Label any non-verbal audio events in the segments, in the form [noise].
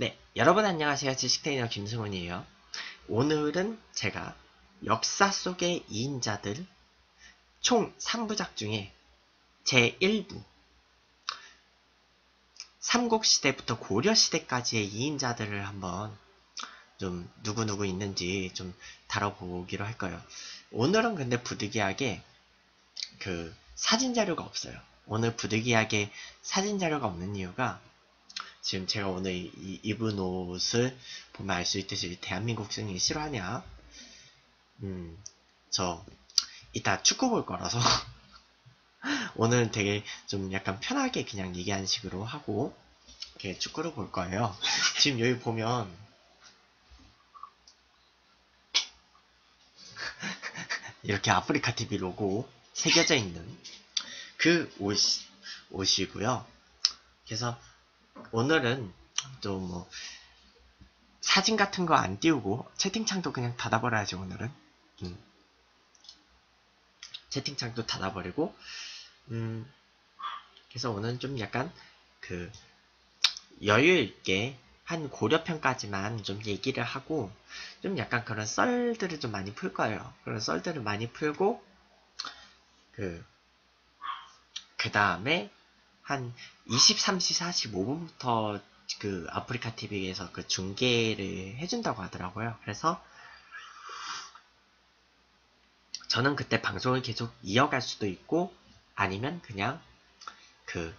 네, 여러분 안녕하세요. 지식테이너 김승훈이에요. 오늘은 제가 역사 속의 2인자들 총 3부작 중에 제1부 삼국시대부터 고려시대까지의 2인자들을 한번 좀 누구누구 있는지 좀 다뤄보기로 할 거예요. 오늘은 근데 부득이하게 그 사진 자료가 없어요. 오늘 부득이하게 사진 자료가 없는 이유가 지금 제가 오늘 이, 입은 옷을 보면 알 수 있듯이 대한민국 승리 싫어하냐? 음, 저 이따 축구 볼 거라서 [laughs] 오늘 되게 좀 약간 편하게 그냥 얘기하는 식으로 하고 이렇게 축구를 볼 거예요. [laughs] 지금 여기 보면 [laughs] 이렇게 아프리카 TV 로고 새겨져 있는 그 옷, 옷이고요. 그래서 오늘은 좀뭐 사진 같은 거 안 띄우고 채팅창도 그냥 닫아버려야지 오늘은 음. 채팅창도 닫아버리고 음. 그래서 오늘은 좀 약간 그 여유 있게 한 고려편까지만 좀 얘기를 하고 좀 약간 그런 썰들을 좀 많이 풀 거예요. 그런 썰들을 많이 풀고 그 그 다음에 한 23시 45분부터 그 아프리카 TV에서 그 중계를 해준다고 하더라고요. 그래서 저는 그때 방송을 계속 이어갈 수도 있고 아니면 그냥 그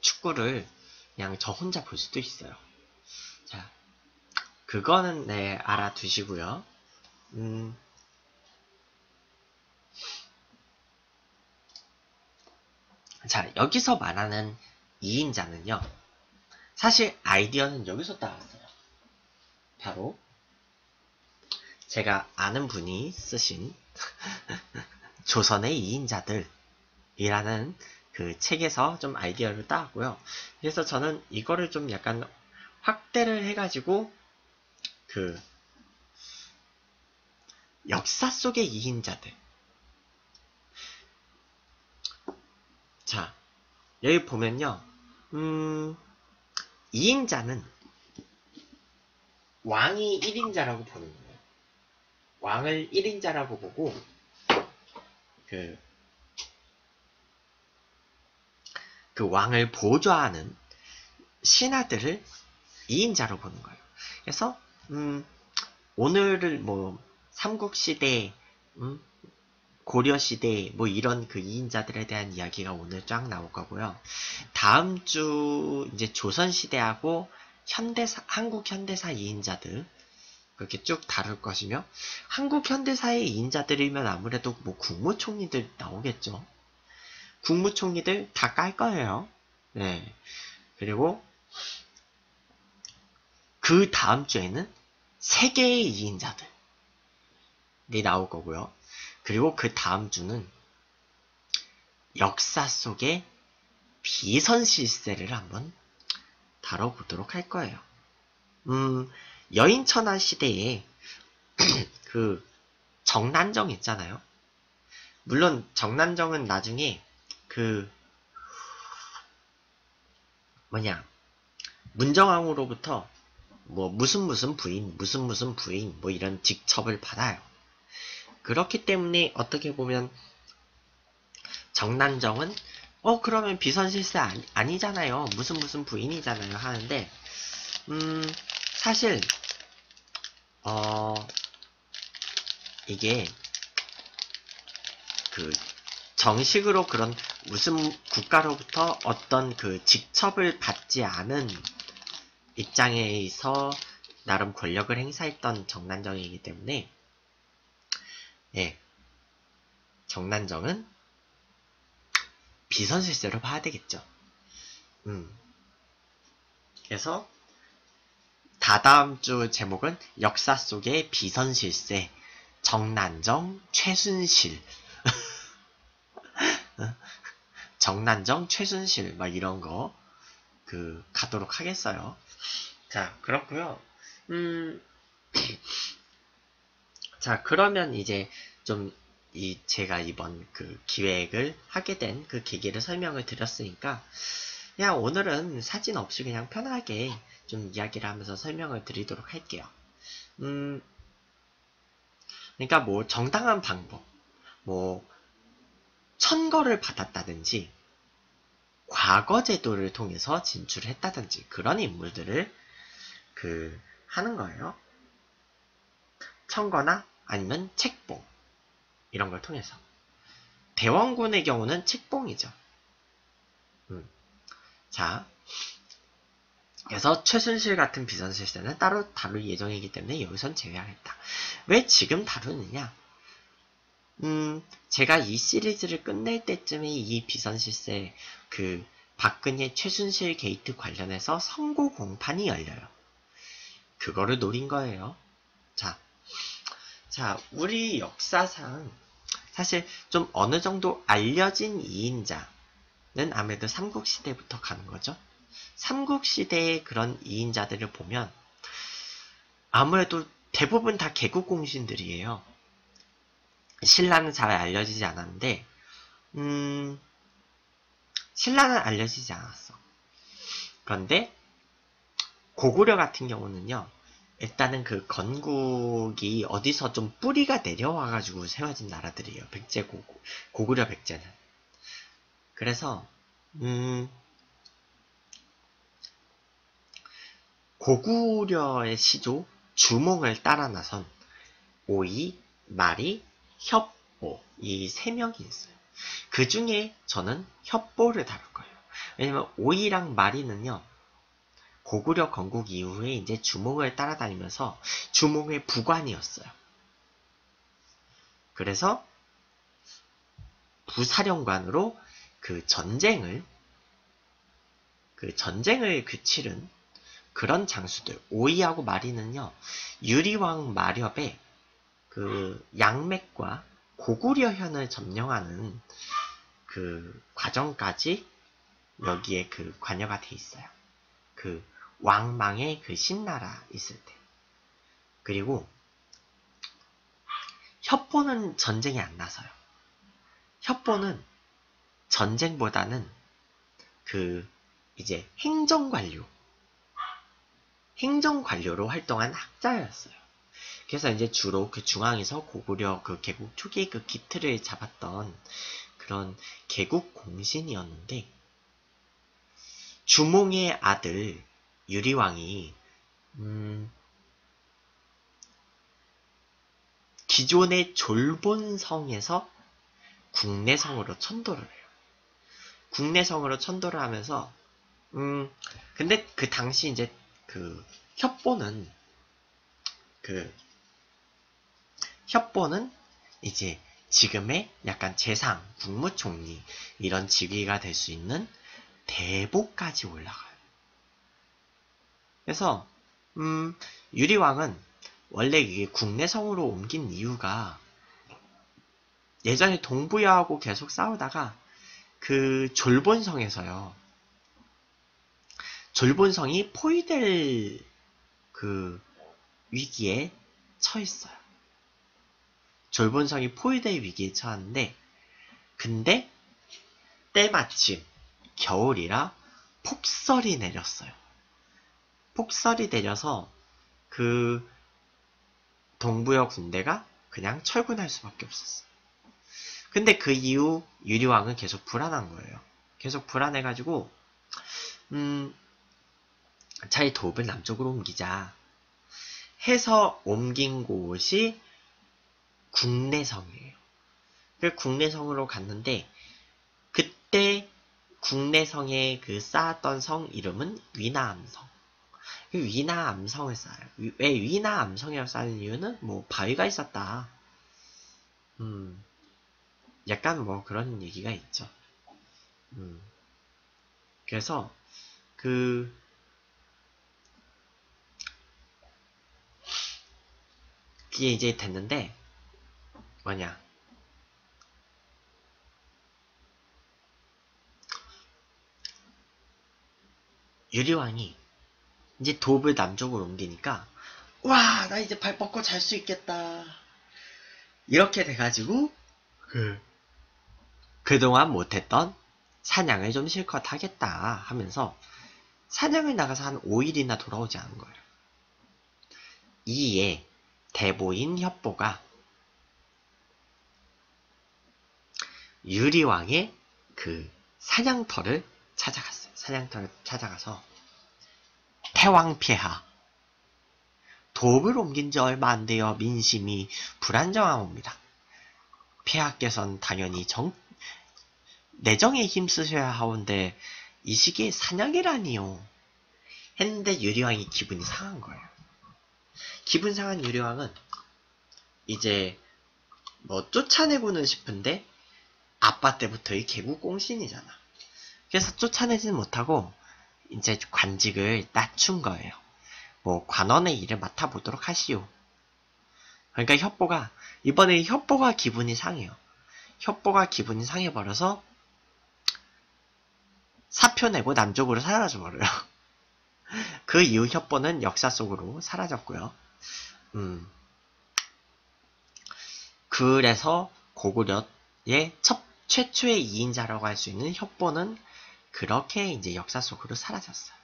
축구를 그냥 저 혼자 볼 수도 있어요. 자, 그거는 네 알아두시고요. 음. 자, 여기서 말하는 2인자는요. 사실 아이디어는 여기서 따왔어요. 바로 제가 아는 분이 쓰신 [laughs] 조선의 2인자들이라는 그 책에서 좀 아이디어를 따왔고요. 그래서 저는 이거를 좀 약간 확대를 해가지고 그 역사 속의 2인자들 자, 여기 보면요. 음, 2인자는 왕이 1인자라고 보는 거예요. 왕을 1인자라고 보고, 그, 그 왕을 보좌하는 신하들을 2인자로 보는 거예요. 그래서, 음, 오늘을 뭐, 삼국시대, 음, 고려시대 뭐 이런 그 2인자들에 대한 이야기가 오늘 쫙 나올 거고요. 다음 주 이제 조선시대하고 현대사, 한국 현대사 2인자들 그렇게 쭉 다룰 것이며 한국 현대사의 2인자들이면 아무래도 뭐 국무총리들 나오겠죠. 국무총리들 다 깔 거예요. 네. 그리고 그 다음 주에는 세계의 2인자들이 나올 거고요. 그리고 그 다음 주는 역사 속의 비선 실세를 한번 다뤄보도록 할 거예요. 음, 여인천하 시대에 [clears throat] 그 정난정 있잖아요. 물론 정난정은 나중에 그 뭐냐 문정왕으로부터 뭐 무슨 무슨 부인 무슨 무슨 부인 뭐 이런 직첩을 받아요. 그렇기 때문에 어떻게 보면 정난정은 어 그러면 비선실세 아니, 아니잖아요. 무슨 무슨 부인이잖아요. 하는데 음 사실 어 이게 그 정식으로 그런 무슨 국가로부터 어떤 그 직첩을 받지 않은 입장에서 나름 권력을 행사했던 정난정이기 때문에 예. 정난정은 비선실세로 봐야 되겠죠. 음. 그래서 다다음 주 제목은 역사 속의 비선실세 정난정 최순실 [laughs] 정난정 최순실 막 이런 거 그 가도록 하겠어요. 자 그렇고요. 음 자, 그러면 이제 좀 이 제가 이번 그 기획을 하게 된 그 계기를 설명을 드렸으니까 그냥 오늘은 사진 없이 그냥 편하게 좀 이야기를 하면서 설명을 드리도록 할게요. 음, 그러니까 뭐 정당한 방법, 뭐 천거를 받았다든지 과거 제도를 통해서 진출했다든지 그런 인물들을 그 하는 거예요. 천거나 아니면 책봉 이런 걸 통해서 대원군의 경우는 책봉이죠. 음. 자, 그래서 최순실 같은 비선실세는 따로 다룰 예정이기 때문에 여기선 제외하겠다. 왜 지금 다루느냐? 음, 제가 이 시리즈를 끝낼 때쯤에 이 비선실세 그 박근혜 최순실 게이트 관련해서 선고 공판이 열려요. 그거를 노린 거예요. 자, 자, 우리 역사상 사실 좀 어느 정도 알려진 2인자는 아무래도 삼국시대부터 가는 거죠. 삼국시대의 그런 2인자들을 보면 아무래도 대부분 다 개국공신들이에요. 신라는 잘 알려지지 않았는데, 음, 신라는 알려지지 않았어. 그런데 고구려 같은 경우는요, 일단은 그 건국이 어디서 좀 뿌리가 내려와가지고 세워진 나라들이에요. 백제 고구, 고구려 백제는. 그래서, 음, 고구려의 시조 주몽을 따라 나선 오이, 마리, 협보 이 세 명이 있어요. 그 중에 저는 협보를 다룰 거예요. 왜냐면 오이랑 마리는요. 고구려 건국 이후에 이제 주몽을 따라다니면서 주몽의 부관이었어요. 그래서 부사령관으로 그 전쟁을 그 전쟁을 그 치른 그런 장수들 오이하고 마리는요 유리왕 마렵의 그 양맥과 고구려 현을 점령하는 그 과정까지 여기에 그 관여가 돼 있어요. 그 왕망의 그 신나라 있을 때. 그리고 협보는 전쟁에 안 나서요. 협보는 전쟁보다는 그 이제 행정관료, 행정관료로 활동한 학자였어요. 그래서 이제 주로 그 중앙에서 고구려 그 개국 초기 그 기틀을 잡았던 그런 개국 공신이었는데 주몽의 아들 유리왕이 음, 기존의 졸본성에서 국내성으로 천도를 해요. 국내성으로 천도를 하면서 음 근데 그 당시 이제 그 협보는 그 협보는 이제 지금의 약간 재상, 국무총리 이런 직위가 될 수 있는 대보까지 올라가요. 그래서 음, 유리왕은 원래 이게 국내 성으로 옮긴 이유가 예전에 동부여하고 계속 싸우다가 그 졸본성에서요. 졸본성이 포위될 그 위기에 처했어요. 졸본성이 포위될 위기에 처했는데 근데 때마침 겨울이라 폭설이 내렸어요. 폭설이 내려서 그 동부여 군대가 그냥 철군할 수밖에 없었어요. 근데 그 이후 유리왕은 계속 불안한 거예요. 계속 불안해가지고 음 자기 도읍을 남쪽으로 옮기자 해서 옮긴 곳이 국내성이에요. 그 국내성으로 갔는데 그때 국내성에 그 쌓았던 성 이름은 위나암성. 그 위나 암성을 쌓아요. 왜 위나 암성이라고 쌓는 이유는 뭐 바위가 있었다. 음, 약간 뭐 그런 얘기가 있죠. 음, 그래서 그 그게 이제 됐는데 뭐냐 유리왕이 이제 도읍을 남쪽으로 옮기니까 와 나 이제 발 뻗고 잘 수 있겠다 이렇게 돼가지고 그 그동안 못했던 사냥을 좀 실컷 하겠다 하면서 사냥을 나가서 한 5일이나 돌아오지 않은 거예요. 이에 대보인 협보가 유리왕의 그 사냥터를 찾아갔어요. 사냥터를 찾아가서 태왕폐하 도읍을 옮긴 지 얼마 안 되어 민심이 불안정하옵니다. 폐하께서는 당연히 정, 내정에 힘쓰셔야 하온데 이 시기에 사냥이라니요. 했는데 유리왕이 기분이 상한 거예요. 기분 상한 유리왕은 이제 뭐 쫓아내고는 싶은데 아빠 때부터의 개구공신이잖아. 그래서 쫓아내지는 못하고 이제 관직을 낮춘 거예요. 뭐 관원의 일을 맡아보도록 하시오. 그러니까 협보가 이번에 협보가 기분이 상해요. 협보가 기분이 상해버려서 사표 내고 남쪽으로 사라져버려요. [laughs] 그 이후 협보는 역사 속으로 사라졌고요. 음. 그래서 고구려의 첫 최초의 2인자라고 할 수 있는 협보는 그렇게 이제 역사 속으로 사라졌어요.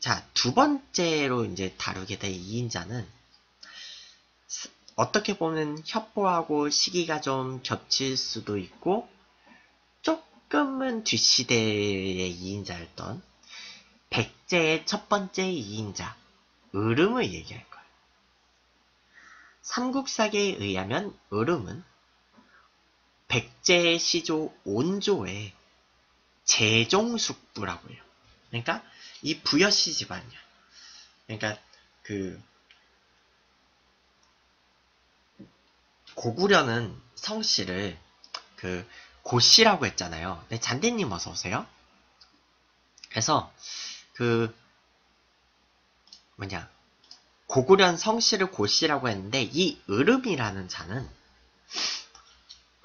자, 두 번째로 이제 다루게 될 2인자는 어떻게 보면 협보하고 시기가 좀 겹칠 수도 있고 조금은 뒷시대의 2인자였던 백제의 첫 번째 2인자 으름을 얘기할 거예요. 삼국사계에 의하면 으름은 백제의 시조 온조의 제종숙부라고 해요. 그러니까 이 부여씨 집안이야. 그러니까 그 고구려는 성씨를 그 고씨라고 했잖아요. 네, 잔디님 어서 오세요. 그래서 그 뭐냐 고구려는 성씨를 고씨라고 했는데 이 으름이라는 자는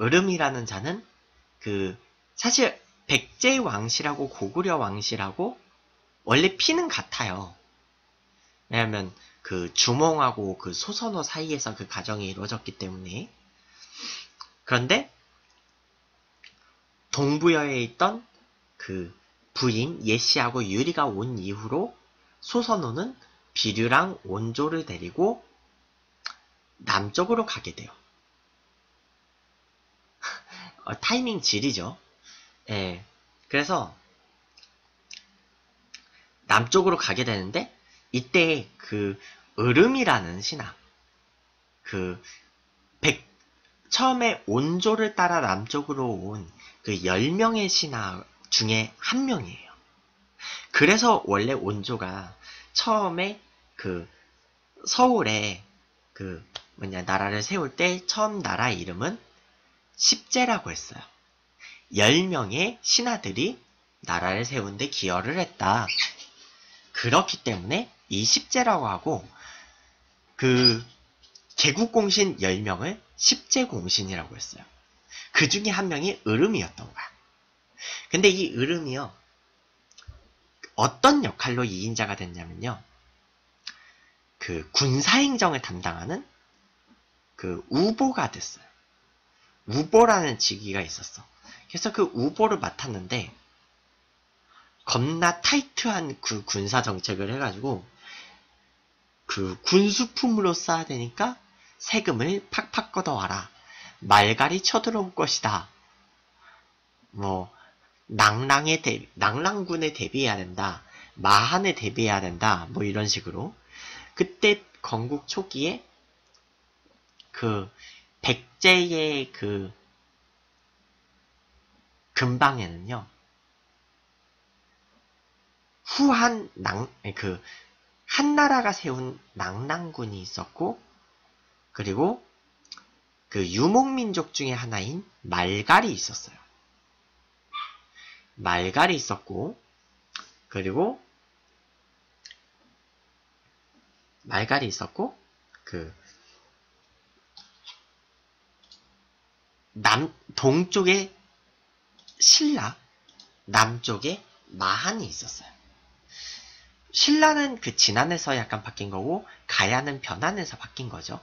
으름이라는 자는 그 사실 백제 왕씨라고 고구려 왕씨라고 원래 피는 같아요. 왜냐하면 그 주몽하고 그 소선호 사이에서 그 가정이 이루어졌기 때문에 그런데 동부여에 있던 그 부인 예씨하고 유리가 온 이후로 소선호는 비류랑 원조를 데리고 남쪽으로 가게 돼요. [laughs] 어, 타이밍 질이죠. 예. 그래서 남쪽으로 가게 되는데 이때 그 으름이라는 신하 그 백, 처음에 온조를 따라 남쪽으로 온 그 10명의 신하 중에 한 명이에요. 그래서 원래 온조가 처음에 그 서울에 그 뭐냐 나라를 세울 때 처음 나라 이름은 십제라고 했어요. 10명의 신하들이 나라를 세운 데 기여를 했다. 그렇기 때문에 이 십제라고 하고 그 개국공신 10명을 십제공신이라고 했어요. 그 중에 한 명이 으름이었던 거야. 근데 이 으름이요. 어떤 역할로 2인자가 됐냐면요. 그 군사행정을 담당하는 그 우보가 됐어요. 우보라는 직위가 있었어. 그래서 그 우보를 맡았는데 겁나 타이트한 그 군사 정책을 해가지고 그 군수품으로 써야 되니까 세금을 팍팍 걷어와라. 말갈이 쳐들어올 것이다. 뭐 낭랑에 대 낭랑군에 대비해야 된다. 마한에 대비해야 된다. 뭐 이런 식으로 그때 건국 초기에 그 백제의 그 근방에는요. 후한 낭, 그, 한나라가 세운 낭랑군이 있었고, 그리고 그 유목민족 중의 하나인 말갈이 있었어요. 말갈이 있었고, 그리고 말갈이 있었고, 그, 남, 동쪽에 신라, 남쪽에 마한이 있었어요. 신라는 그 진안에서 약간 바뀐 거고, 가야는 변안에서 바뀐 거죠.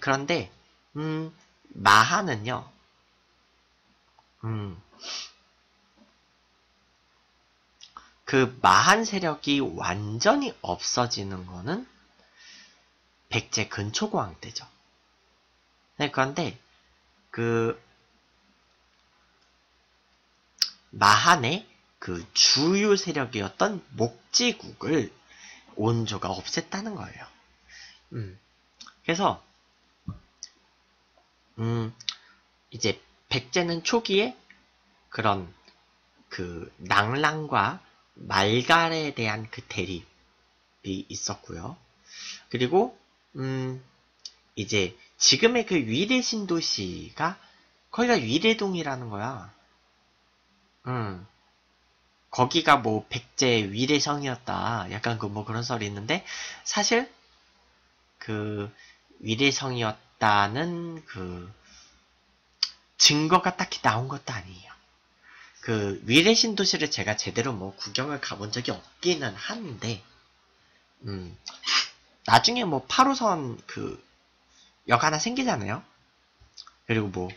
그런데, 음, 마한은요, 음, 그 마한 세력이 완전히 없어지는 거는 백제 근초고왕 때죠. 네, 그런데 그 마한의 그 주요 세력이었던 목지국을 온조가 없앴다는 거예요. 음. 그래서 음 이제 백제는 초기에 그런 그 낭랑과 말갈에 대한 그 대립이 있었고요. 그리고 음 이제 지금의 그 위례 신도시가 거기가 위례동이라는 거야. 음. 거기가 뭐 백제 위례성이었다. 약간 그 뭐 그런 썰이 있는데 사실 그 위례성이었다는 그 증거가 딱히 나온 것도 아니에요. 그 위례 신도시를 제가 제대로 뭐 구경을 가본 적이 없기는 한데 음 나중에 뭐 8호선 그 역 하나 생기잖아요. 그리고 뭐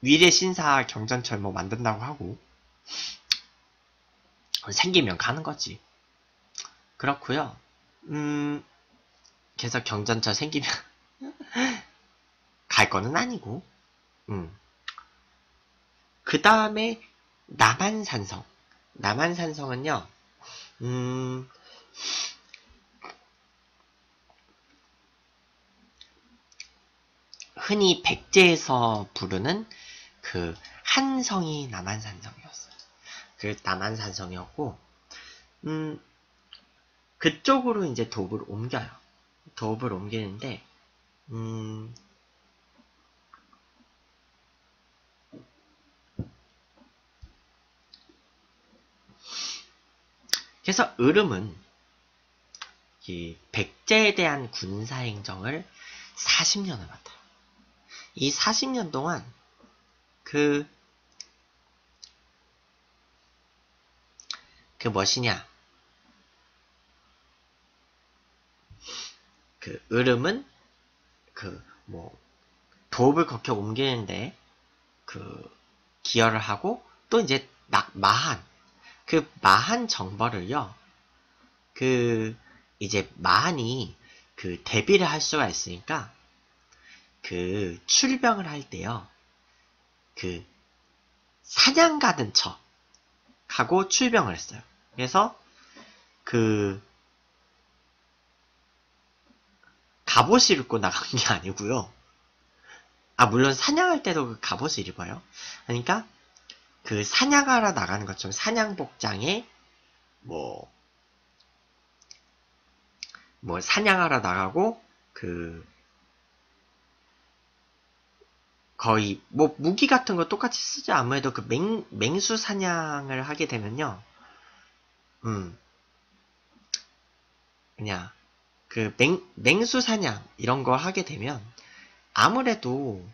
위례 신사 경전철 뭐 만든다고 하고 생기면 가는 거지. 그렇고요. 음, 그래서 경전철 생기면 [laughs] 갈 거는 아니고. 음. 그 다음에 남한산성. 남한산성은요. 음, 흔히 백제에서 부르는 그 한성이 남한산성이었어요. 그 남한산성이었고, 음, 그쪽으로 이제 도읍을 옮겨요. 도읍을 옮기는데, 음, 그래서 으름은 이 백제에 대한 군사행정을 40년을 맡아요. 이 40년 동안 그, 그 무엇이냐. 그, 으름은 그, 뭐, 도읍을 그렇게 옮기는데 그, 기여를 하고 또 이제 낙, 마한. 그 마한 정벌을요. 그, 이제 마한이 그 대비를 할 수가 있으니까 그 출병을 할 때요. 그 사냥 가는 척 하고 출병을 했어요. 그래서 그 갑옷을 입고 나간 게 아니고요. 아 물론 사냥할 때도 그 갑옷을 입어요. 그러니까 그 사냥하러 나가는 것처럼 사냥 복장에 뭐, 뭐 사냥하러 나가고 그 거의 뭐 무기 같은 거 똑같이 쓰지 아무래도 그 맹, 맹수 사냥을 하게 되면요. 음. 그냥 그 맹, 맹수 사냥 이런 거 하게 되면 아무래도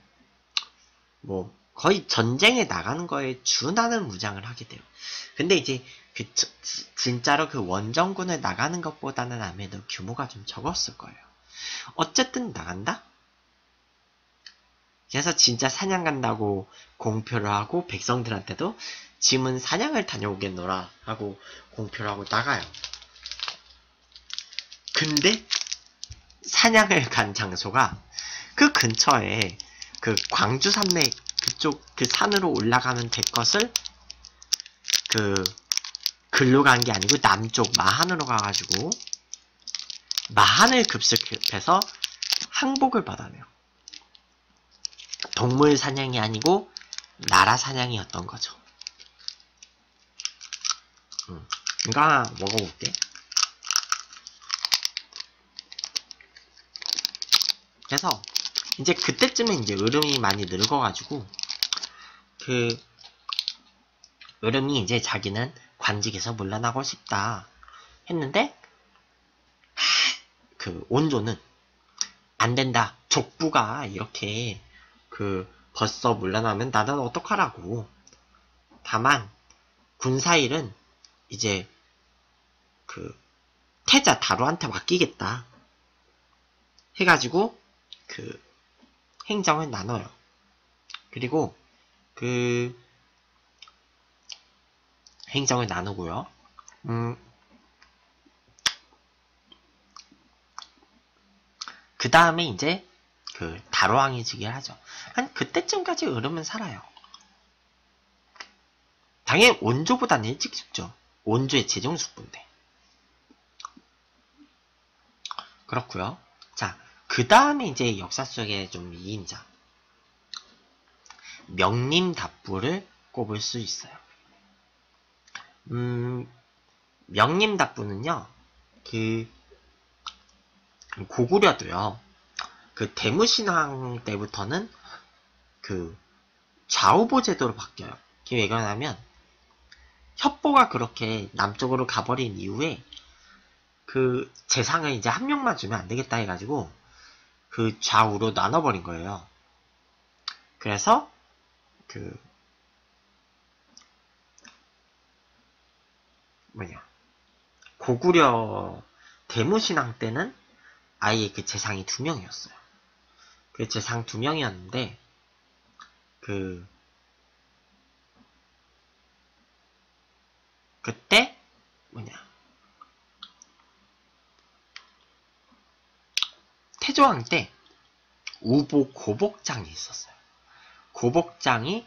뭐 거의 전쟁에 나가는 거에 준하는 무장을 하게 돼요. 근데 이제 그 진짜로 그 원정군을 나가는 것보다는 아무래도 규모가 좀 적었을 거예요. 어쨌든 나간다? 그래서 진짜 사냥 간다고 공표를 하고 백성들한테도 짐은 사냥을 다녀오겠노라 하고 공표를 하고 나가요. 근데 사냥을 간 장소가 그 근처에 그 광주 산맥 그쪽 그 산으로 올라가면 될 것을 그 글로 간 게 아니고 남쪽 마한으로 가가지고 마한을 급습해서 항복을 받아내요. 동물 사냥이 아니고 나라 사냥이었던 거죠. 음, 이거 하나 먹어볼게. 그래서 이제 그때쯤에 이제 으름이 많이 늙어가지고 그 으름이 이제 자기는 관직에서 물러나고 싶다 했는데 그 온조는 안 된다. 족부가 이렇게 그 벌써 물러나면 나는 어떡하라고. 다만 군사일은 이제 그 태자 다루한테 맡기겠다. 해가지고 그 행정을 나눠요. 그리고 그 행정을 나누고요. 음, 그 다음에 이제 그 즉위를 하죠. 한 그때쯤까지 으르면 살아요. 당연히 원조보다는 일찍 죽죠. 원조의 재정숙부인데. 그렇고요. 자, 그 다음에 이제 역사 속에 좀 이인자 명림답부를 꼽을 수 있어요. 음, 명림답부는요, 그 고구려도요. 그 대무신앙 때부터는 그 좌우보 제도로 바뀌어요. 그게 왜 그러냐면 협보가 그렇게 남쪽으로 가버린 이후에 그 재상을 이제 한 명만 주면 안 되겠다 해가지고 그 좌우로 나눠버린 거예요. 그래서 그 뭐냐 고구려 대무신앙 때는 아예 그 재상이 두 명이었어요. 그 재상 두 명이었는데 그 그때 뭐냐 태조왕 때 우보 고복장이 있었어요. 고복장이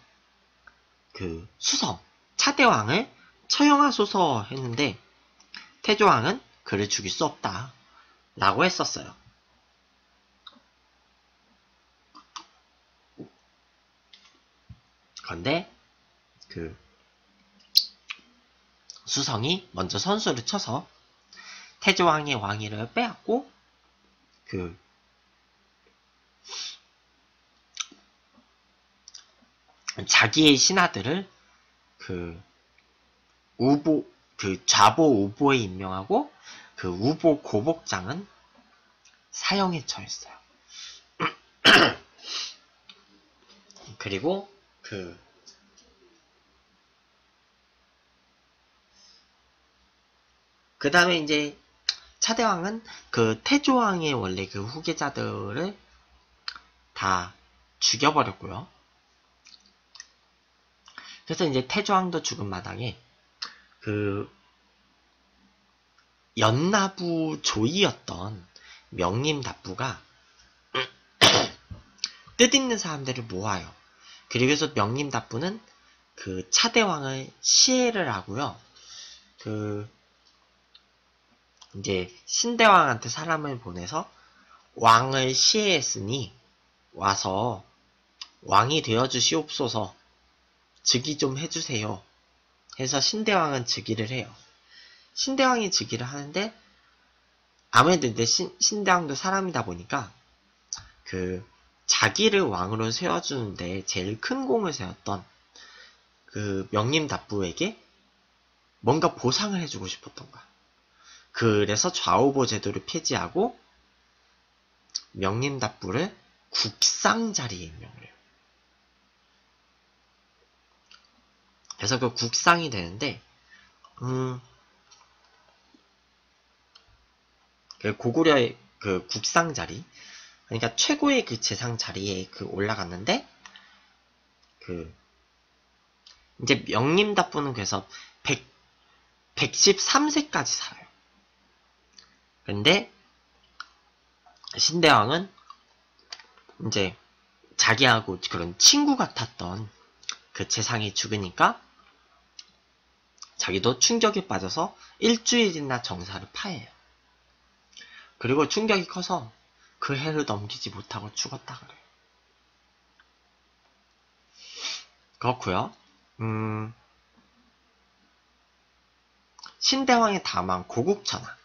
그 수성 차대왕을 처형하소서 했는데 태조왕은 그를 죽일 수 없다 라고 했었어요. 그런데 그 수성이 먼저 선수를 쳐서 태조왕의 왕위를 빼앗고 그 자기의 신하들을 그 우보 그 좌보 우보에 임명하고 그 우보 고복장은 사형에 처했어요. [clears throat] 그리고 그 그 다음에 이제 차대왕은 그 태조왕의 원래 그 후계자들을 다 죽여버렸고요. 그래서 이제 태조왕도 죽은 마당에 그 연나부 조이였던 명림답부가 [clears throat] 뜻 있는 사람들을 모아요. 그리고서 명림답부는 그 차대왕을 시해를 하고요. 그 이제 신대왕한테 사람을 보내서 왕을 시해했으니 와서 왕이 되어 주시옵소서 즉위 좀 해주세요. 해서 신대왕은 즉위를 해요. 신대왕이 즉위를 하는데 아무래도 이제 신, 신대왕도 사람이다 보니까 그 자기를 왕으로 세워주는데 제일 큰 공을 세웠던 그 명림답부에게 뭔가 보상을 해주고 싶었던 거야. 그래서 좌우보 제도를 폐지하고 명림답부를 국상 자리에 임명을 해요. 그래서 그 국상이 되는데 음, 그 고구려의 그 국상 자리, 그러니까 최고의 그 재상 자리에 그 올라갔는데, 그, 이제 명림답부는 그래서 100, 113세까지 살아요. 근데, 신대왕은 이제 자기하고 그런 친구 같았던 그 재상이 죽으니까 자기도 충격에 빠져서 일주일이나 정사를 파해요. 그리고 충격이 커서 그 해를 넘기지 못하고 죽었다 그래요. 그렇고요. 음, 신대왕의 다만 고국천왕.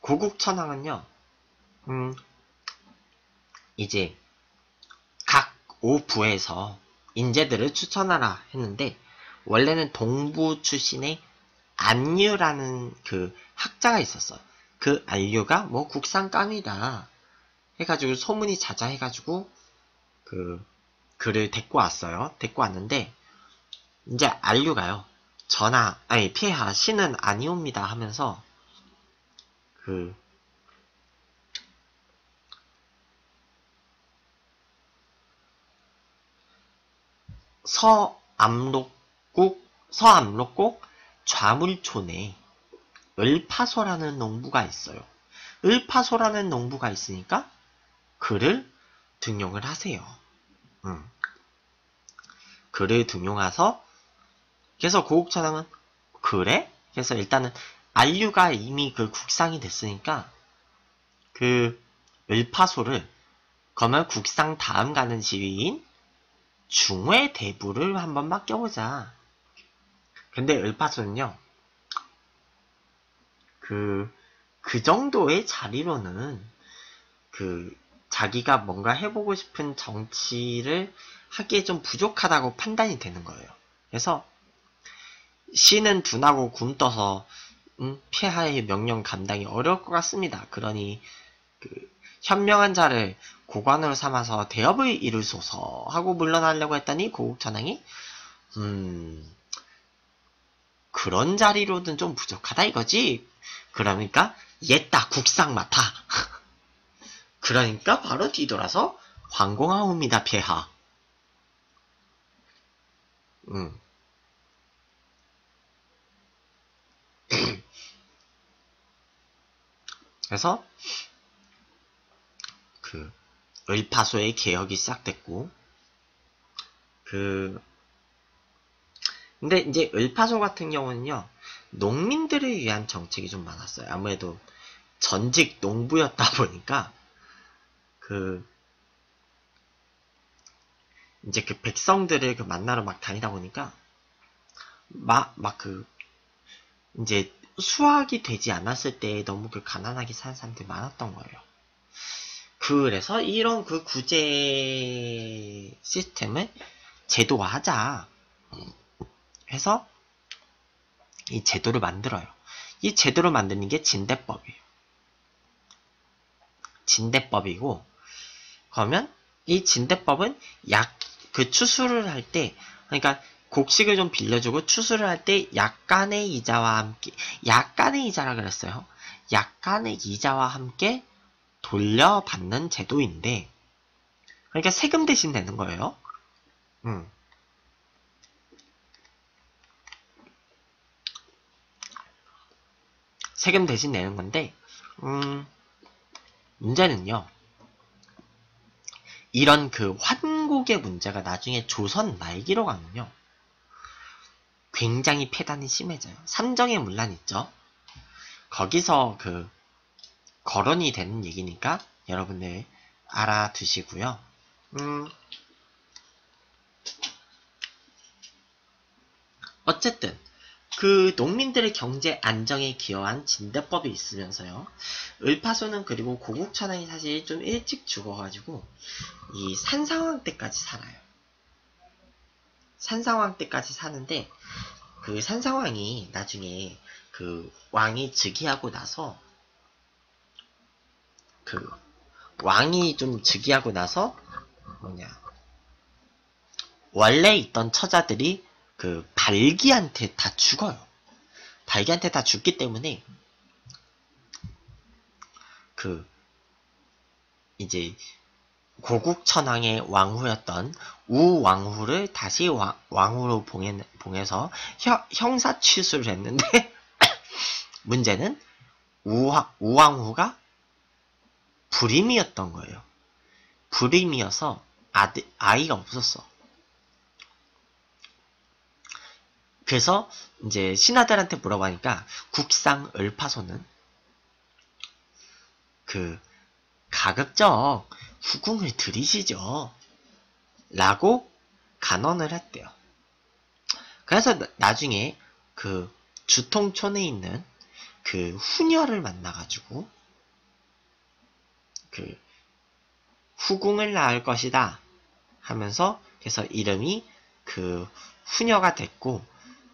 고국천왕은요, 음, 이제 각 오부에서 인재들을 추천하라 했는데 원래는 동부 출신의 안유라는 그 학자가 있었어. 그 안유가 뭐 국산 깡이다 해가지고 소문이 자자해가지고 그 그를 데리고 왔어요. 데리고 왔는데 이제 안류가요. 전하 아니 폐하 신은 아니옵니다 하면서 그 서암록국 서암록곡 좌물촌에 을파소라는 농부가 있어요. 을파소라는 농부가 있으니까 그를 등용을 하세요. 음. 그를 등용해서 그래서 고국천왕은 그래? 그래서 일단은 안류가 이미 그 국상이 됐으니까 그 을파소를 그러면 국상 다음 가는 지위인 중회 대부를 한번 맡겨보자. 근데 을파소는요, 그, 그 정도의 자리로는 그 자기가 뭔가 해보고 싶은 정치를 하기에 좀 부족하다고 판단이 되는 거예요. 그래서 신은 둔하고 굼떠서 음, 폐하의 명령 감당이 어려울 것 같습니다. 그러니 그 현명한 자를 고관으로 삼아서 대업을 이룰소서 하고 물러나려고 했더니 고국천왕이 음 그런 자리로는 좀 부족하다 이거지. 그러니까 옛다 국상 맡아. [laughs] 그러니까 바로 뒤돌아서 황공하옵니다 폐하. 음. [clears throat] 그래서 그 을파소의 개혁이 시작됐고 그 근데 이제 을파소 같은 경우는요 농민들을 위한 정책이 좀 많았어요. 아무래도 전직 농부였다 [laughs] 보니까 그 이제 그 백성들을 그 만나러 막 다니다 보니까 막 막 그 이제 수확이 되지 않았을 때 너무 그 가난하게 사는 사람들이 많았던 거예요. 그래서 이런 그 구제 시스템을 제도화하자 해서 이 제도를 만들어요. 이 제도를 만드는 게 진대법이에요. 진대법이고 그러면 이 진대법은 약 그 추수를 할 때 그러니까 곡식을 좀 빌려주고 추수를 할 때 약간의 이자와 함께 약간의 이자라 그랬어요. 약간의 이자와 함께 돌려받는 제도인데 그러니까 세금 대신 내는 거예요. 음. 세금 대신 내는 건데 음, 문제는요. 이런 그 환곡의 문제가 나중에 조선 말기로 가면요. 굉장히 폐단이 심해져요. 삼정의 문란 있죠? 거기서 그 거론이 되는 얘기니까 여러분들 알아두시고요. 음, 어쨌든 그 농민들의 경제 안정에 기여한 진대법이 있으면서요. 을파소는 그리고 고국천왕이 사실 좀 일찍 죽어가지고 이 산상황 때까지 살아요. 산상황 때까지 사는데 그 산상황이 나중에 그 왕이 즉위하고 나서 그 왕이 좀 즉위하고 나서 뭐냐 원래 있던 처자들이 그 발기한테 다 죽어요. 발기한테 다 죽기 때문에 그 이제 고국천왕의 왕후였던 우왕후를 다시 와, 왕후로 봉해, 봉해서 형, 사 취수를 했는데 [laughs] 문제는 우와, 우왕후가 불임이었던 거예요. 불임이어서 아들, 아이가 없었어. 그래서 이제 신하들한테 물어보니까 국상 을파소는 그 가급적 후궁을 들이시죠. 라고 간언을 했대요. 그래서 나, 중에 그 주통촌에 있는 그 후녀를 만나가지고 그 후궁을 낳을 것이다 하면서 그래서 이름이 그 후녀가 됐고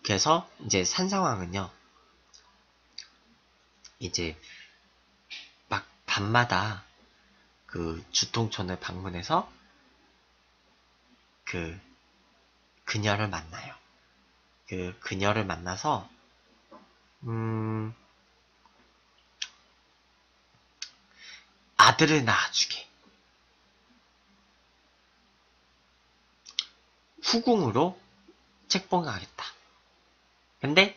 그래서 이제 산상황은요 이제 막 밤마다 그 주통촌을 방문해서 그 그녀를 만나요. 그 그녀를 만나서 음 아들을 낳아주게 후궁으로 책봉하겠다. 근데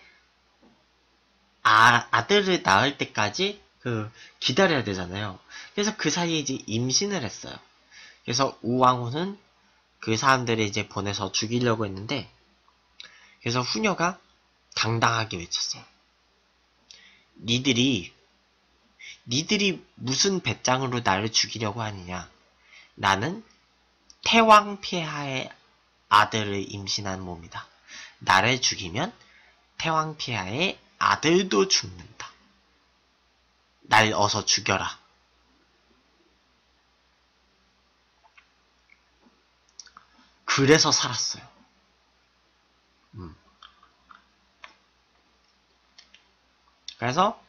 아, 아들을 낳을 때까지 그 기다려야 되잖아요. 그래서 그 사이에 이제 임신을 했어요. 그래서 우왕후는 그 사람들을 이제 보내서 죽이려고 했는데 그래서 후녀가 당당하게 외쳤어요. 니들이 니들이 무슨 배짱으로 나를 죽이려고 하느냐? 나는 태왕 폐하의 아들을 임신한 몸이다. 나를 죽이면 태왕 폐하의 아들도 죽는다. 날 어서 죽여라. 그래서 살았어요. 음. 그래서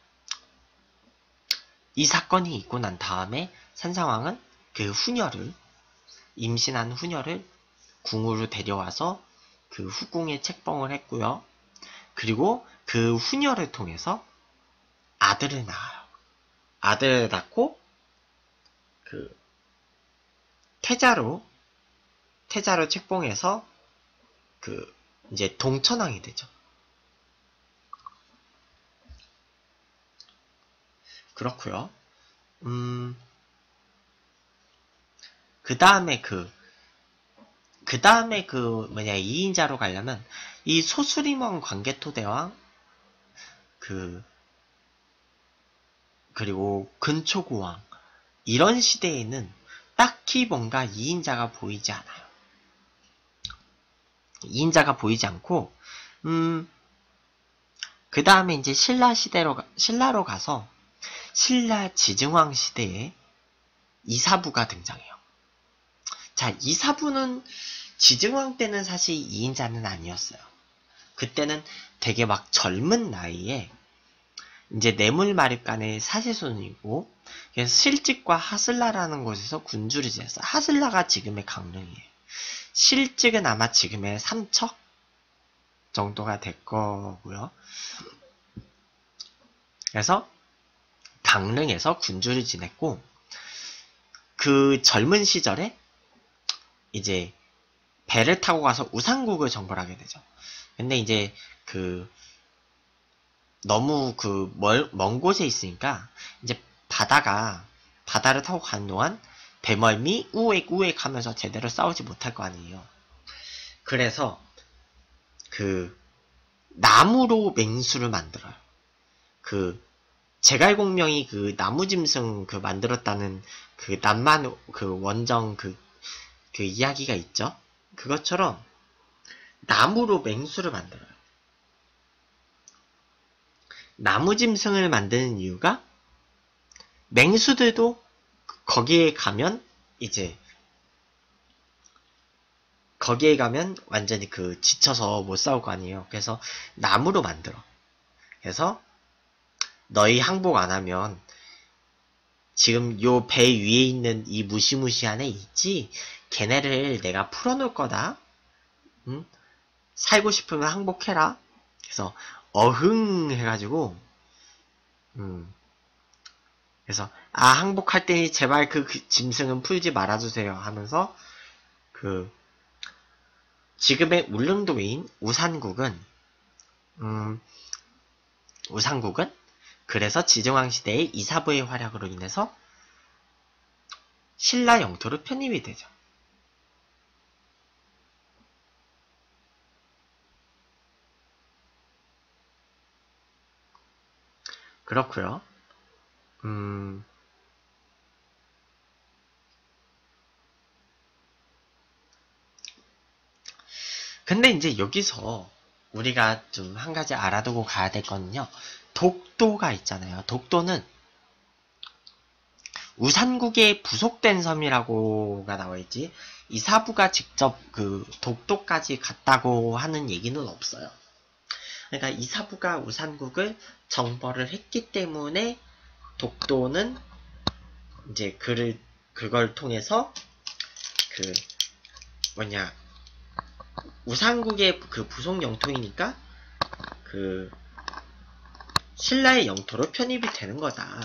이 사건이 있고 난 다음에 산상왕은 그 후녀를 임신한 후녀를 궁으로 데려와서 그 후궁에 책봉을 했고요. 그리고 그 후녀를 통해서 아들을 낳아요. 아들을 낳고 그 태자로 태자로 책봉해서 그 이제 동천왕이 되죠. 그렇고요. 음, 그 다음에 그, 그 다음에 그, 뭐냐, 2인자로 가려면, 이 소수리먼 관계 토대왕, 그, 그리고 근초고왕, 이런 시대에는 딱히 뭔가 2인자가 보이지 않아요. 2인자가 보이지 않고, 음, 그 다음에 이제 신라 시대로, 신라로 가서, 신라 지증왕 시대에 이사부가 등장해요. 자, 이사부는 지증왕 때는 사실 2인자는 아니었어요. 그때는 되게 막 젊은 나이에 이제 뇌물마립간의 사세손이고 그래서 실직과 하슬라라는 곳에서 군주를 지냈어요. 하슬라가 지금의 강릉이에요. 실직은 아마 지금의 삼척 정도가 될 거고요. 그래서 강릉에서 군주를 지냈고 그 젊은 시절에 이제 배를 타고 가서 우산국을 정벌하게 되죠. 근데 이제 그 너무 그먼 곳에 있으니까 이제 바다가 바다를 타고 가는 동안 배멀미 우액 우액 하면서 제대로 싸우지 못할 거 아니에요. 그래서 그 나무로 맹수를 만들어요. 그 제갈공명이 그 나무짐승 그 만들었다는 그 남만 그 원정 그, 그 이야기가 있죠. 그것처럼 나무로 맹수를 만들어요. 나무짐승을 만드는 이유가 맹수들도 거기에 가면 이제 거기에 가면 완전히 그 지쳐서 못 싸울 거 아니에요. 그래서 나무로 만들어. 그래서 너희 항복 안 하면 지금 요 배 위에 있는 이 무시무시한 애 있지? 걔네를 내가 풀어놓을 거다. 응? 살고 싶으면 항복해라. 그래서 어흥 해가지고 음 그래서 아 항복할 때니 제발 그 짐승은 풀지 말아주세요 하면서 그 지금의 울릉도인 우산국은 음 우산국은 그래서 지정왕 시대의 이사부의 활약으로 인해서 신라 영토로 편입이 되죠. 그렇고요. 음... 근데 이제 여기서 우리가 좀 한 가지 알아두고 가야 될 거는요. 독도가 있잖아요. 독도는 우산국의 부속된 섬이라고가 나와있지 이 사부가 직접 그 독도까지 갔다고 하는 얘기는 없어요. 그러니까 이 사부가 우산국을 정벌을 했기 때문에 독도는 이제 그를 그걸 통해서 그 뭐냐 우산국의 그 부속 영토이니까 그 신라의 영토로 편입이 되는 거다.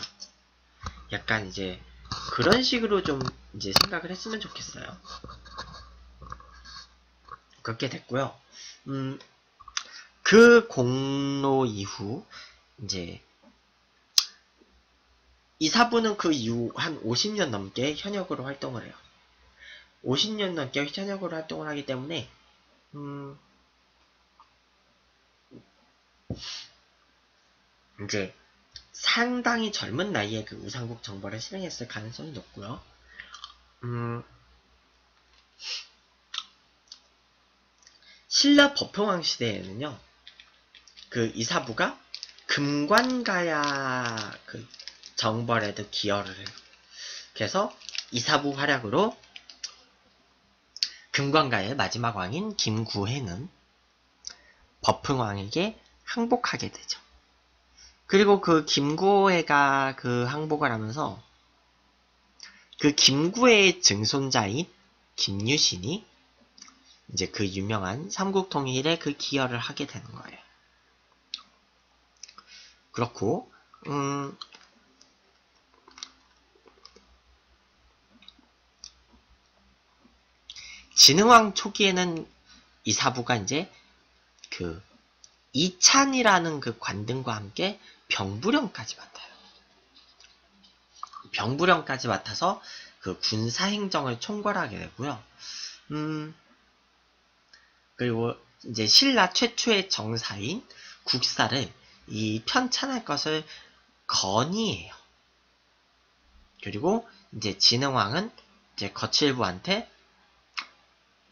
약간 이제 그런 식으로 좀 이제 생각을 했으면 좋겠어요. 그렇게 됐고요. 음, 그 공로 이후 이제 이 사부는 그 이후 한 50년 넘게 현역으로 활동을 해요. 50년 넘게 현역으로 활동을 하기 때문에 음 이제 상당히 젊은 나이에 그 우상국 정벌을 실행했을 가능성이 높고요. 음, 신라 법흥왕 시대에는요, 그 이사부가 금관가야 그 정벌에도 기여를 해요. 그래서 이사부 활약으로 금관가의 마지막 왕인 김구해는 법흥왕에게 항복하게 되죠. 그리고 그 김구해가 그 항복을 하면서 그 김구해의 증손자인 김유신이 이제 그 유명한 삼국통일에 그 기여를 하게 되는 거예요. 그렇고 음 진흥왕 초기에는 이사부가 이제 그 이찬이라는 그 관등과 함께 병부령까지 맡아요. 병부령까지 맡아서 그 군사행정을 총괄하게 되고요. 음, 그리고 이제 신라 최초의 정사인 국사를 이 편찬할 것을 건의해요. 그리고 이제 진흥왕은 이제 거칠부한테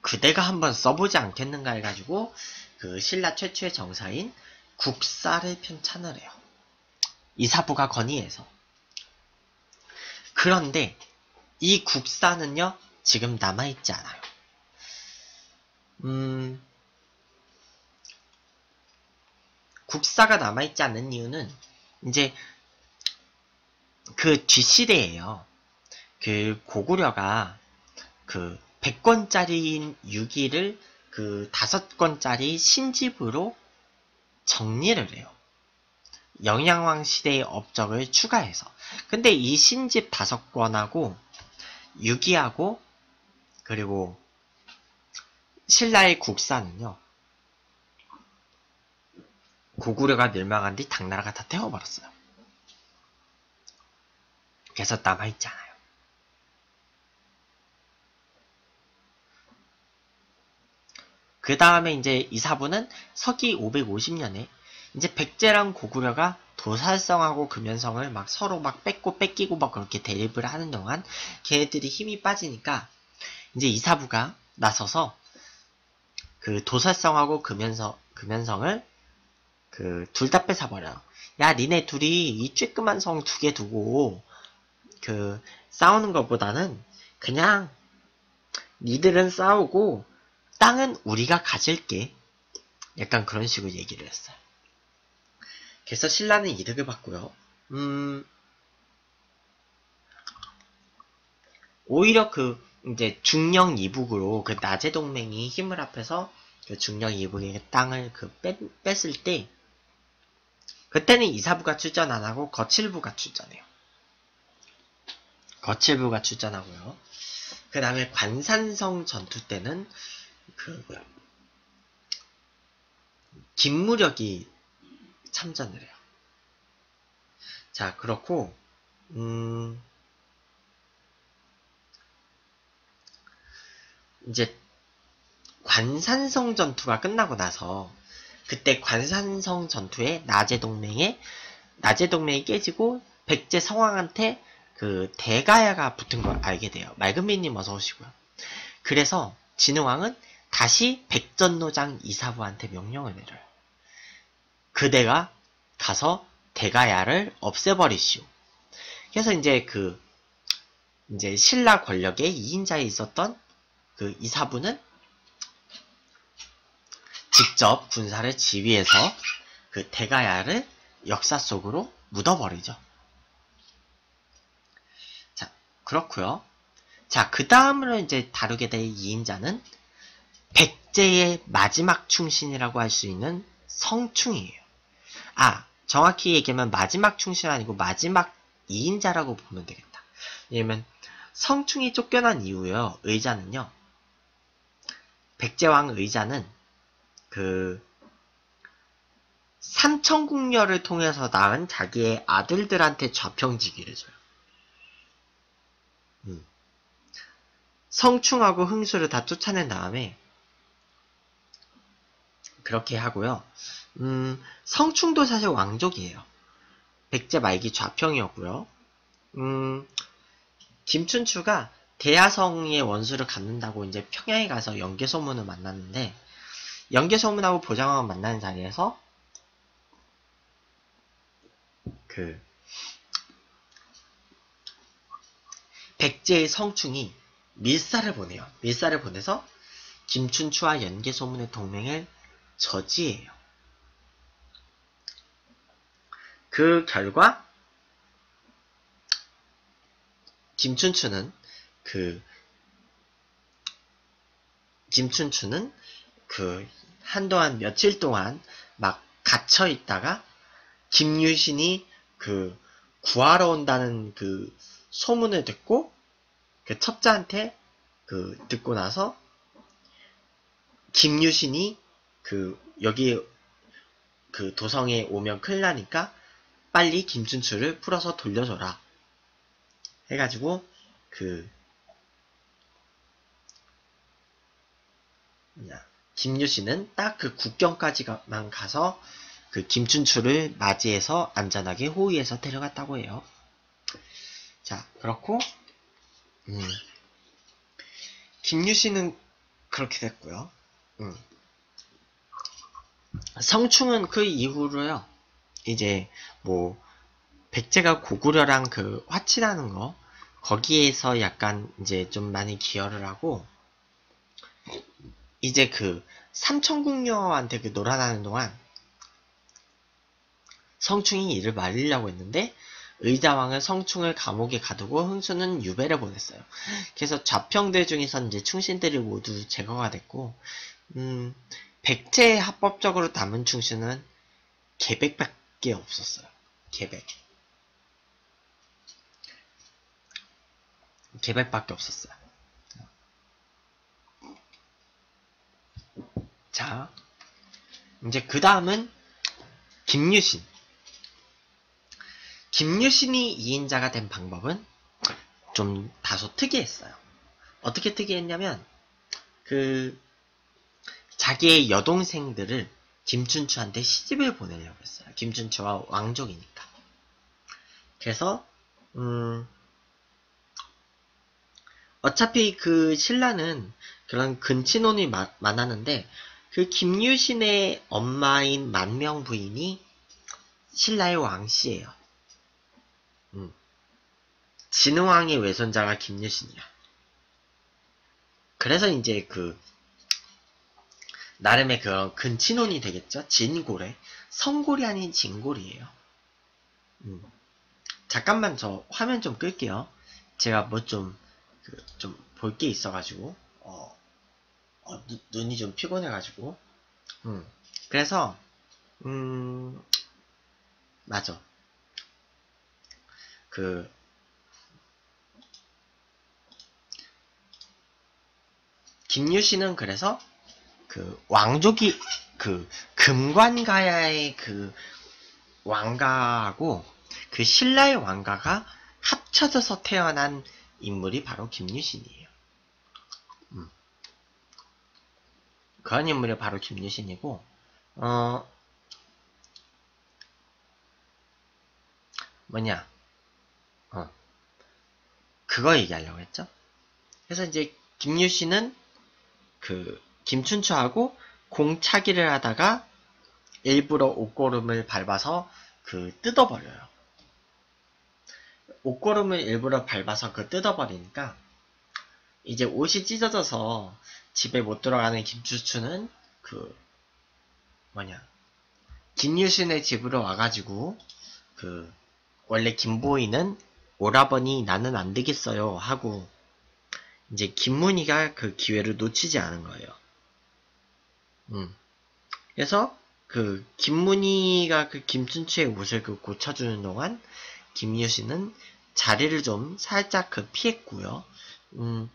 그대가 한번 써보지 않겠는가 해가지고 그 신라 최초의 정사인 국사를 편찬을 해요. 이사부가 건의해서. 그런데 이 국사는요, 지금 남아있지 않아요. 음, 국사가 남아있지 않는 이유는 이제 그 뒷시대에요. 그 고구려가 그 100권짜리인 6기를 그 5권짜리 신집으로 정리를 해요. 영양왕 시대의 업적을 추가해서. 근데 이 신집 5권하고 6기하고 그리고 신라의 국사는요. 고구려가 멸망한 뒤 당나라가 다 태워버렸어요. 그래서 남아있지 않아요. 그 다음에 이제 이사부는 서기 550년에 이제 백제랑 고구려가 도살성하고 금연성을 막 서로 막 뺏고 뺏기고 막 그렇게 대립을 하는 동안 걔네들이 힘이 빠지니까 이제 이사부가 나서서 그 도살성하고 금연성, 금연성을 그 둘 다 뺏어버려. 야, 니네 둘이 이 쬐끄만 성 두 개 두고 그 싸우는 것보다는 그냥 니들은 싸우고 땅은 우리가 가질게. 약간 그런 식으로 얘기를 했어요. 그래서 신라는 이득을 받고요. 음, 오히려 그 이제 중령 이북으로 그 나제 동맹이 힘을 합해서 그 중령 이북의 땅을 그 뺐, 뺐을 때 그때는 이사부가 출전 안 하고 거칠부가 출전해요. 거칠부가 출전하고요. 그 다음에 관산성 전투 때는 그 김무력이 참전을 해요. 자 그렇고 음 이제 관산성 전투가 끝나고 나서 그때 관산성 전투에 나제 동맹에 나제 동맹이 깨지고 백제 성왕한테 그 대가야가 붙은 걸 알게 돼요. 맑은비님 어서 오시고요. 그래서 진흥왕은 다시 백전노장 이사부한테 명령을 내려요. 그대가 가서 대가야를 없애버리시오. 그래서 이제 그 이제 신라 권력의 2인자에 있었던 그 이사부는 직접 군사를 지휘해서 그 대가야를 역사 속으로 묻어버리죠. 자, 그렇고요. 자, 그 다음으로 이제 다루게 될 2인자는 백제의 마지막 충신이라고 할 수 있는 성충이에요. 아, 정확히 얘기하면 마지막 충신 아니고 마지막 2인자라고 보면 되겠다. 왜냐면 성충이 쫓겨난 이후요. 의자는요. 백제왕 의자는 그 삼천궁녀를 통해서 낳은 자기의 아들들한테 좌평지기를 줘요. 음. 성충하고 흥수를 다 쫓아낸 다음에 그렇게 하고요. 음, 성충도 사실 왕족이에요. 백제 말기 좌평이었고요. 음, 김춘추가 대야성의 원수를 갖는다고 이제 평양에 가서 연개소문을 만났는데 연개소문하고 보장왕 만나는 자리에서 그 백제의 성충이 밀사를 보내요. 밀사를 보내서 김춘추와 연개소문의 동맹을 저지해요. 그 결과 김춘추는 그 김춘추는 그 한동안 며칠 동안 막 갇혀 있다가 김유신이 그 구하러 온다는 그 소문을 듣고 그 첩자한테 그 듣고 나서 김유신이 그 여기 그 도성에 오면 큰일 나니까 빨리 김춘추를 풀어서 돌려줘라. 해가지고 그 김유신은 딱그 국경까지만 가서 그 김춘추를 맞이해서 안전하게 호위해서 데려갔다고 해요. 자, 그렇고 음, 김유신은 그렇게 됐고요. 음. 성충은 그 이후로요. 이제 뭐 백제가 고구려랑 그 화친하는 거 거기에서 약간 이제 좀 많이 기여를 하고 이제 그 삼천궁녀한테 그 놀아나는 동안 성충이 이를 말리려고 했는데 의자왕은 성충을 감옥에 가두고 흥수는 유배를 보냈어요. 그래서 좌평대 중에서 이제 충신들이 모두 제거가 됐고 음, 백제에 합법적으로 남은 충신은 계백밖에 없었어요. 계백. 계백밖에 없었어요. 자, 이제 그 다음은 김유신. 김유신이 2인자가 된 방법은 좀 다소 특이했어요. 어떻게 특이했냐면, 그, 자기의 여동생들을 김춘추한테 시집을 보내려고 했어요. 김춘추와 왕족이니까. 그래서, 음, 어차피 그 신라는 그런 근친혼이 마, 많았는데, 그 김유신의 엄마인 만명 부인이 신라의 왕씨예요. 음. 진흥왕의 외손자가 김유신이야. 그래서 이제 그 나름의 그런 근친혼이 되겠죠. 진고래. 성골이 아닌 진골이에요. 음. 잠깐만 저 화면 좀 끌게요. 제가 뭐 좀 그좀 볼 게 있어가지고 어, 어, 누, 눈이 좀 피곤해가지고 음. 그래서 음 맞아 그 김유신은 그래서 그 왕족이 그 금관가야의 그 왕가하고 그 신라의 왕가가 합쳐져서 태어난 인물이 바로 김유신이에요. 그런 인물이 바로 김유신이고 어 뭐냐 어. 그거 얘기하려고 했죠. 그래서 이제 김유신은 그 김춘추하고 공차기를 하다가 일부러 옷고름을 밟아서 그 뜯어버려요. 옷고름을 일부러 밟아서 그 뜯어버리니까 이제 옷이 찢어져서 집에 못 들어가는 김춘추는 그 뭐냐 김유신의 집으로 와가지고 그 원래 김보이는 오라버니 나는 안 되겠어요 하고 이제 김문희가 그 기회를 놓치지 않은 거예요. 음. 그래서 그 김문희가 그 김춘추의 옷을 그 고쳐주는 동안 김유신은 자리를 좀 살짝 그 피했고요. 음,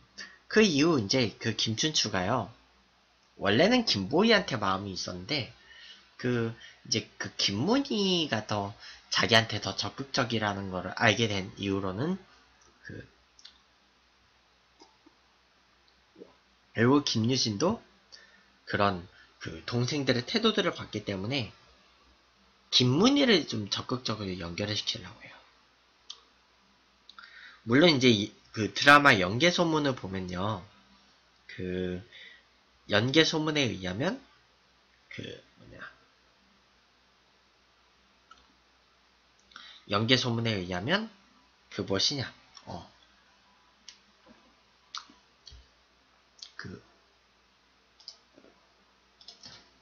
그 이후 이제 그 김춘추가요. 원래는 김보희한테 마음이 있었는데 그 이제 그 김문희가 더 자기한테 더 적극적이라는 걸 알게 된 이후로는 그 결국 김유신도 그런 그 동생들의 태도들을 봤기 때문에 김문희를 좀 적극적으로 연결을 시키려고 해요. 물론 이제 이, 그 드라마 연계 소문을 보면요. 그 연계 소문에 의하면 그 뭐냐 연계 소문에 의하면 그 무엇이냐 어. 그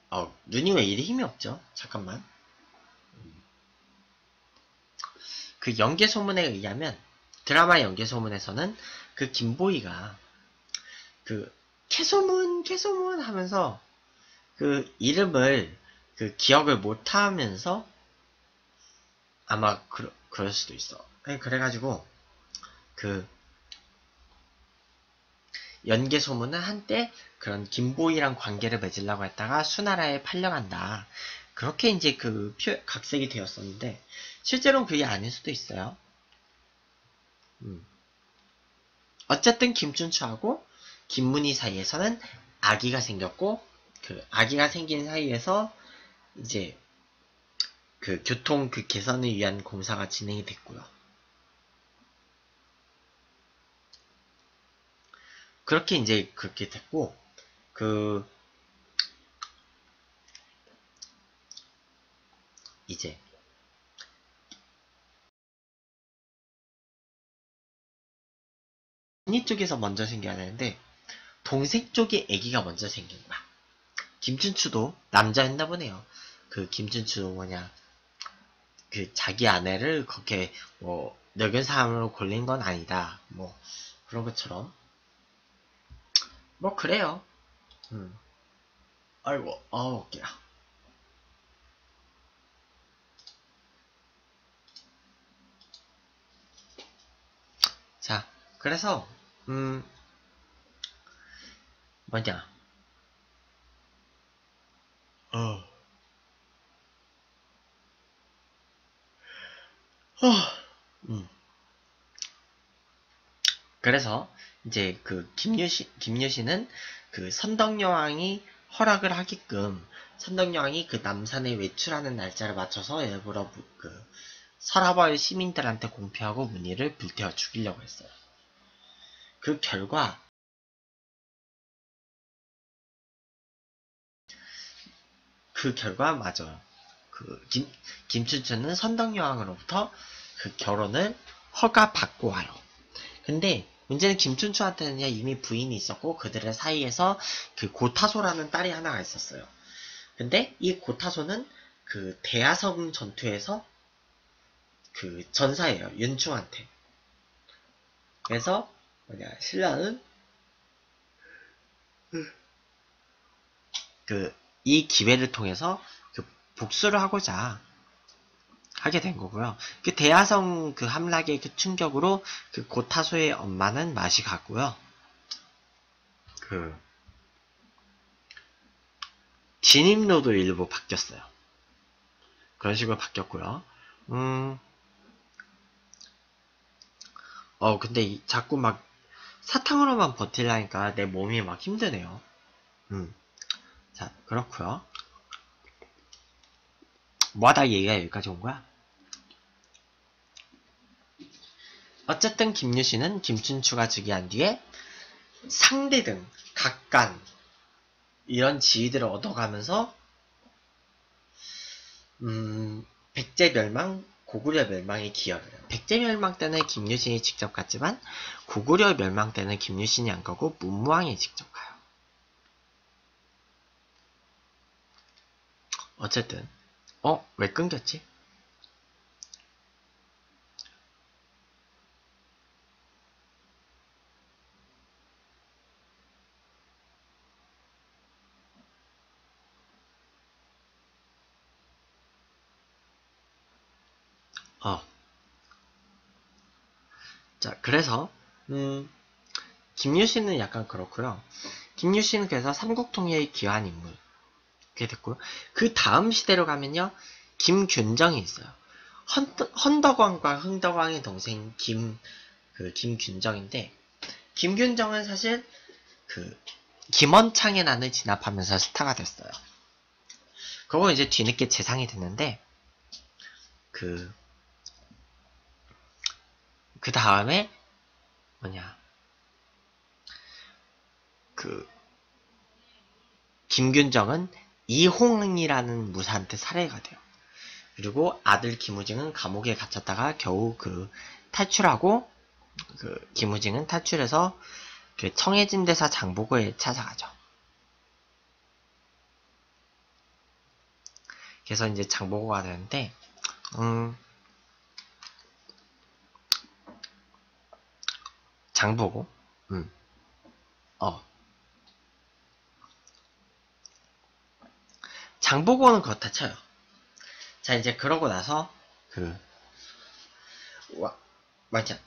어, 눈이 왜 이리 힘이 없죠? 잠깐만. 그 연계 소문에 의하면 드라마 연계 소문에서는 그 김보희가 그 캐소문 캐소문 하면서 그 이름을 그 기억을 못 하면서 아마 그러, 그럴 수도 있어. 그래가지고 그 연계 소문은 한때 그런 김보희랑 관계를 맺으려고 했다가 수나라에 팔려간다. 그렇게 이제 그 표, 각색이 되었었는데 실제로는 그게 아닐 수도 있어요. 음. 어쨌든 김춘추하고 김문희 사이에서는 아기가 생겼고 그 아기가 생긴 사이에서 이제 그 교통 그 개선을 위한 공사가 진행이 됐고요. 그렇게 이제 그렇게 됐고 그 이제 언니 쪽에서 먼저 생겨야 되는데 동생 쪽에 아기가 먼저 생긴 거야. 김춘추도 남자였나 보네요. 그 김춘추 뭐냐 그 자기 아내를 그렇게 뭐 늙은 사람으로 골린 건 아니다. 뭐 그런 것처럼 뭐 그래요. 음. 아이고 아우 어깨야. 자 그래서 음 뭐냐 어. 어. 음. 그래서 이제 그 김유시 김유시는 그 선덕여왕이 허락을 하게끔 선덕여왕이 그 남산에 외출하는 날짜를 맞춰서 일부러 그 서라벌 시민들한테 공표하고 문의를 불태워 죽이려고 했어요. 그 결과 그 결과 맞아요. 그 김, 김춘추는 선덕여왕으로부터 그 결혼을 허가받고 와요. 근데 문제는 김춘추한테는 이미 부인이 있었고 그들의 사이에서 그 고타소라는 딸이 하나가 있었어요. 근데 이 고타소는 그 대하성 전투에서 그 전사예요. 윤충한테. 그래서 뭐냐 신라는 그 이 기회를 통해서 그 복수를 하고자 하게 된 거고요. 그 대하성 그 함락의 그 충격으로 그 고타소의 엄마는 맛이 갔고요. 그 진입로도 일부 바뀌었어요. 그런 식으로 바뀌었고요. 음, 어, 근데 이, 자꾸 막 사탕으로만 버틸라니까 내 몸이 막 힘드네요. 음. 자, 그렇고요 뭐하다 얘기가 여기까지 온 거야? 어쨌든 김유신은 김춘추가 즉위한 뒤에 상대 등 각간 이런 지위들을 얻어가면서 음, 백제 멸망 고구려 멸망에 기여를. 백제 멸망 때는 김유신이 직접 갔지만 고구려 멸망 때는 김유신이 안 가고 문무왕이 직접 가요. 어쨌든 어? 왜 끊겼지? 어. 자, 그래서, 음, 김유신은 약간 그렇고요 김유신은 그래서 삼국통일에 기여한 인물. 그게 됐고요. 그 다음 시대로 가면요. 김균정이 있어요. 헌, 헌덕왕과 흥덕왕의 동생 김, 그 김균정인데, 김균정은 사실 그 김원창의 난을 진압하면서 스타가 됐어요. 그거 이제 뒤늦게 재상이 됐는데, 그, 그 다음에, 뭐냐, 그, 김균정은 이홍이라는 무사한테 살해가 돼요. 그리고 아들 김우징은 감옥에 갇혔다가 겨우 그 탈출하고 그 김우징은 탈출해서 그 청해진 대사 장보고에 찾아가죠. 그래서 이제 장보고가 되는데 음 장보고 음 어. 장보고는 그렇다 쳐요. 자, 이제 그러고 나서, 그, 와, 맞아.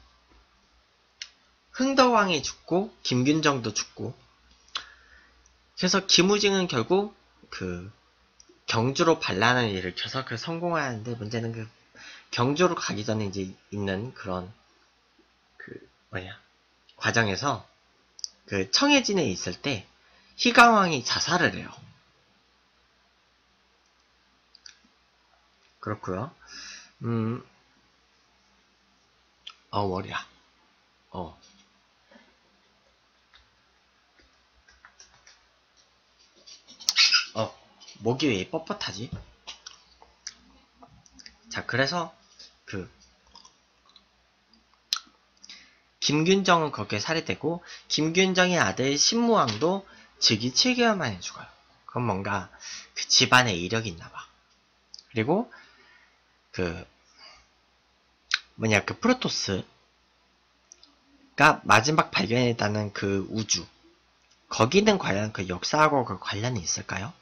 흥덕왕이 죽고, 김균정도 죽고, 그래서 김우징은 결국, 그, 경주로 반란을 일으켜서 그 성공하는데, 문제는 그, 경주로 가기 전에 이제 있는 그런, 그, 뭐냐, 과정에서, 그, 청해진에 있을 때, 희강왕이 자살을 해요. 그렇고요. 음, 어 머리야. 어. 어, 목이 왜 뻣뻣하지? 자, 그래서 그 김균정은 거기에 살해되고 김균정의 아들 신무왕도 즉위 7개월 만에 죽어요. 그건 뭔가 그 집안에 이력이 있나 봐. 그리고 그 뭐냐 그 프로토스가 마지막 발견했다는 그 우주 거기는 과연 그 역사하고 그 관련이 있을까요?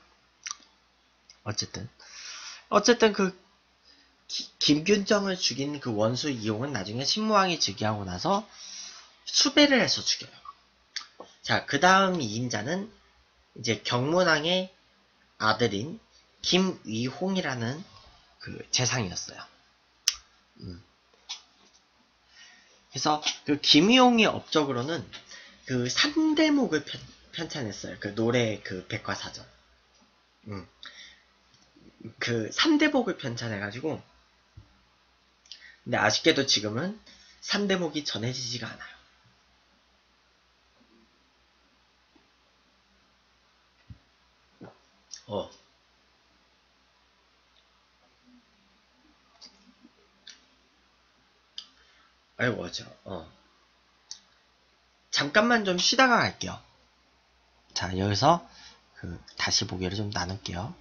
어쨌든 어쨌든 그 기, 김균정을 죽인 그 원수 이용은 나중에 신무왕이 즉위하고 나서 수배를 해서 죽여요. 자, 그 다음 이인자는 이제 경문왕의 아들인 김위홍이라는 그 재상이었어요. 음. 그래서 그 김희용의 업적으로는 그 3대목을 편, 편찬했어요. 그 노래 그 백과사전. 음. 그 3대목을 편찬해가지고 근데 아쉽게도 지금은 3대목이 전해지지가 않아요. 어. 아이고, 맞아. 어. 잠깐만 좀 쉬다가 갈게요. 자, 여기서 그 다시 보기를 좀 나눌게요.